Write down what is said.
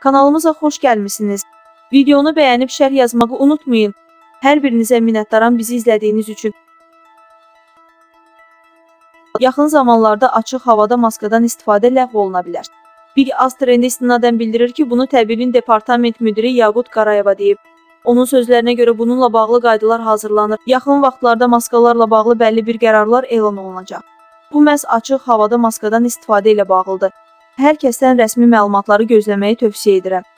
Kanalımıza xoş gəlmisiniz. Videonu bəyənib şərh yazmağı unutmayın. Hər birinizə minnətdaram bizi izlədiyiniz üçün. Yaxın zamanlarda açıq havada maskadan istifadə ləğv oluna bilər. Bir az trendə istinadən bildirir ki, bunu təbibin departament müdiri Yaqut Qarayeva deyib. Onun sözlərinə görə bununla bağlı qaydalar hazırlanır. Yaxın vaxtlarda maskalarla bağlı bəlli bir qərarlar elan olunacaq. Bu məhz açıq havada maskadan istifadə ilə bağlıdır. Hər kəsdən rəsmi məlumatları gözləməyi tövsiyə edirəm.